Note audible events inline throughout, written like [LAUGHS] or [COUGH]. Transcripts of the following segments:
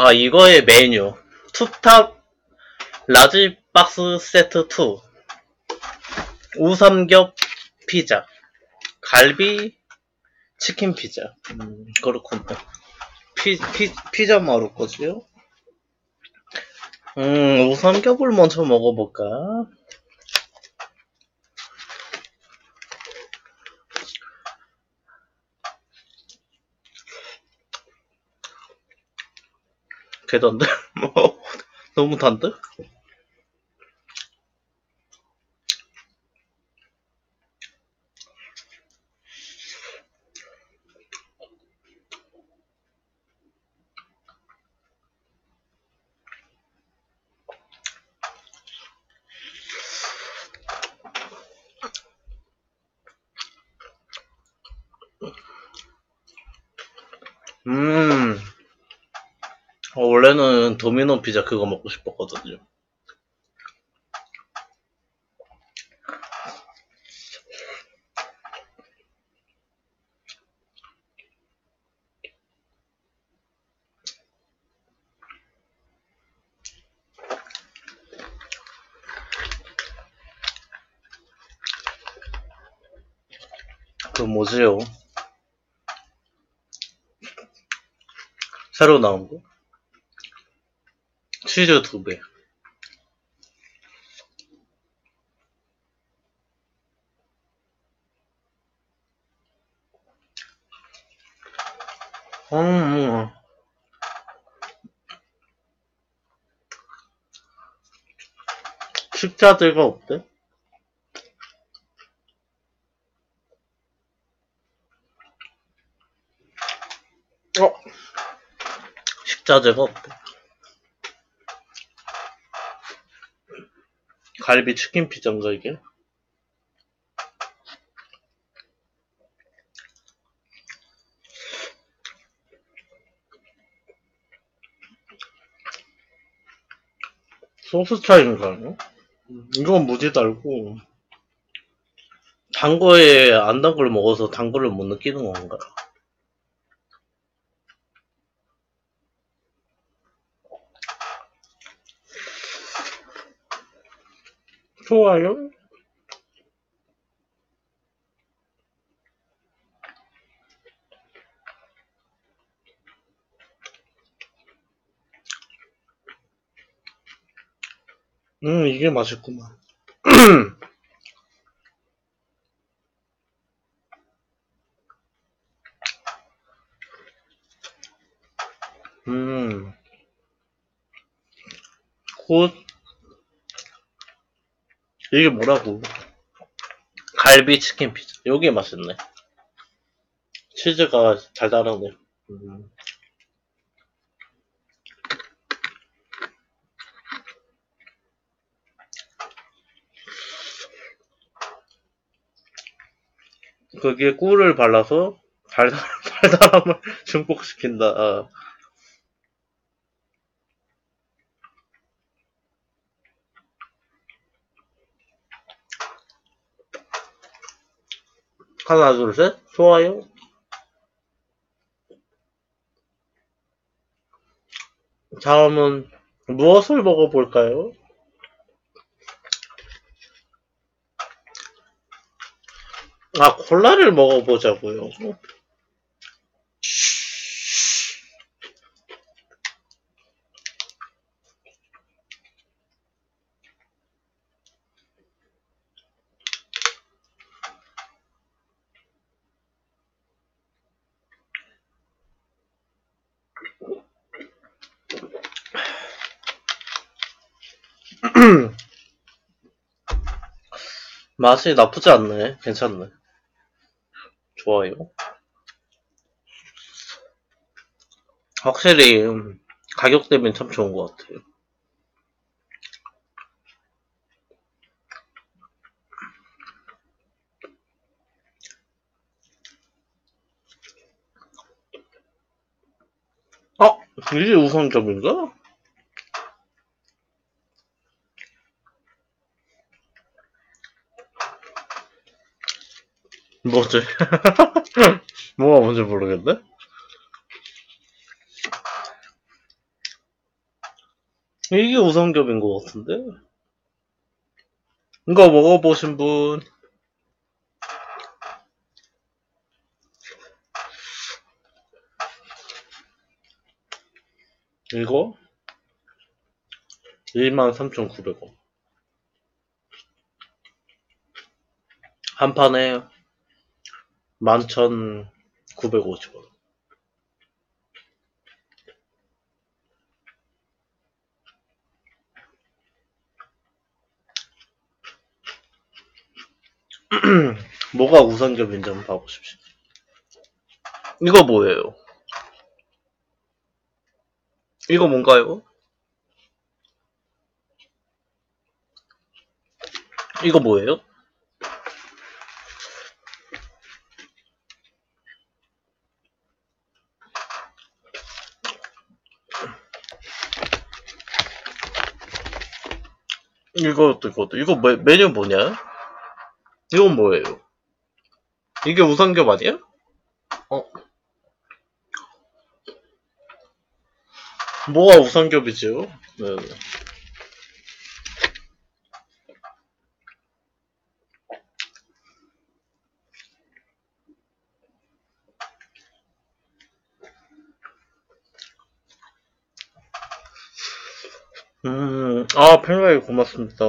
아, 이거의 메뉴. two top large 박스 세트 2. 우삼겹 피자. 갈비 치킨 피자. 음, 그렇군요. 피, 피, 피자 마루 거지요? 음, 우삼겹을 먼저 먹어볼까? 개던데? [LAUGHS] 뭐, 너무 단데? 음. 어, 원래는 도미노 피자 그거 먹고 싶었거든요. 그 뭐지요? 새로 나온 거? 치즈 두 배. 음, 식자재가 없대? 어? 식자재가 없대. 갈비 치킨 피자인가 이게? 소스 차이인가 요? 이건 무지 달고 단 거에 안 단 걸 먹어서 단 거를 못 느끼는 건가? 좋아요. 음, 이게 맛있구만. [CLEARS THROAT] 음, 곧, 이게 뭐라고? 갈비 치킨 피자. 여기 맛있네. 치즈가 달달하네. 음. 거기에 꿀을 발라서 달달, [LAUGHS] 달달함을 [LAUGHS] 증폭시킨다. 아. 하나, 둘, 셋. 좋아요. 다음은 무엇을 먹어볼까요? 아, 콜라를 먹어보자고요. [CLEARS THROAT] 맛이 나쁘지 않네. 괜찮네. 좋아요. 확실히 음, 가격 대비는 참 좋은 것 같아요. 어? 이게 우선점인가? 뭐지? [LAUGHS] 뭐가 뭔지 모르겠네? 이게 우성겹인 것 같은데? 이거 먹어보신 분? 이거? 23,900원. 한 판에 11,950원. [CLEARS THROAT] 뭐가 우상겹인지 한번 봐보십시오. 이거 뭐예요? 이거 뭔가요? 이거 뭐예요? 이것도 이것도 이거 메, 메뉴 뭐냐? 이건 뭐예요? 이게 우상겹 아니야? 어? 뭐가 우상겹이지요? 네. 음, 아, 팬가이 고맙습니다.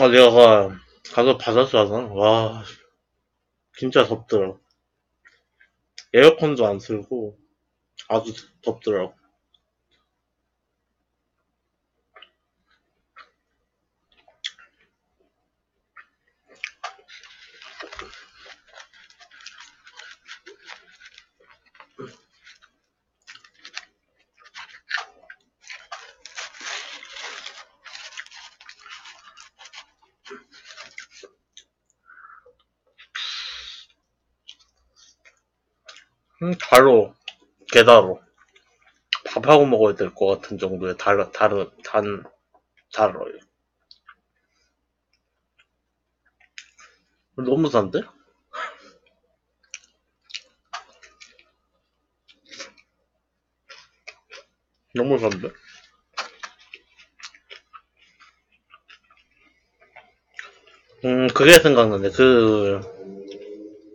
아, 내가 가- 가서 받았잖아. 와, 진짜 덥더라. 에어컨도 안 틀고 아주 덥더라고. 달어. 개달어. 밥하고 먹어야 될 것 같은 정도의 달, 달, 단, 달어요. 너무 산데? 너무 산데? 음, 그게 생각나네. 그,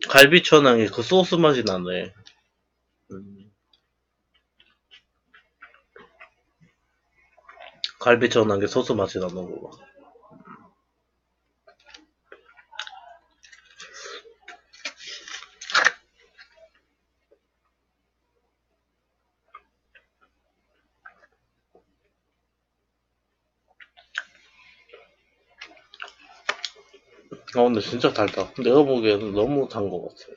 갈비천왕의 그 소스 맛이 나네. 음. 갈비천왕의 소스 맛이 나는 거 봐. 아, 근데 진짜 달다. 내가 보기에는 너무 단 것 같아.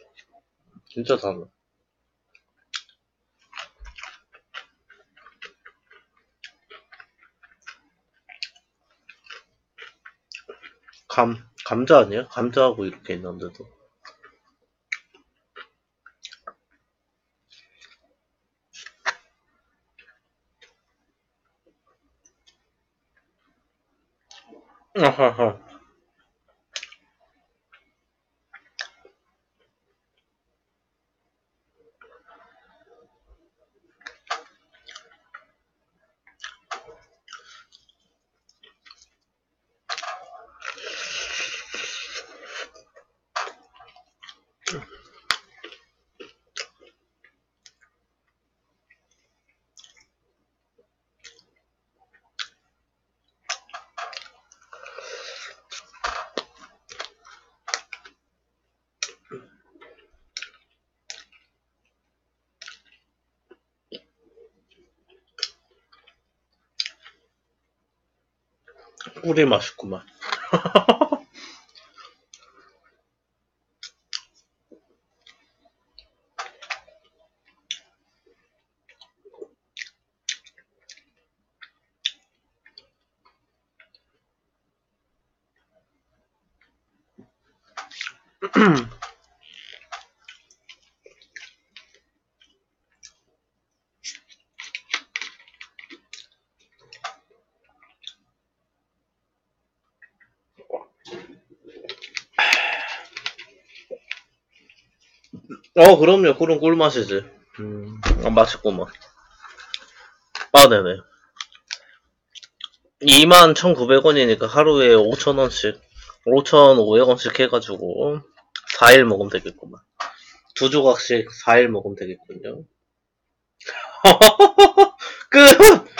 진짜 달아. 감, 감자 아니야? 감자하고 이렇게 있는데도. 아하하. 꿀의 맛이구만. [LAUGHS] 어, 그럼요. 꿀은 꿀맛이지. 음, 아, 맛있구만. 아, 네네. 21,900원이니까 하루에 5,000원씩, 5,500원씩 해가지고, 4일 먹으면 되겠구만. 두 조각씩 4일 먹으면 되겠군요. 끝! [LAUGHS]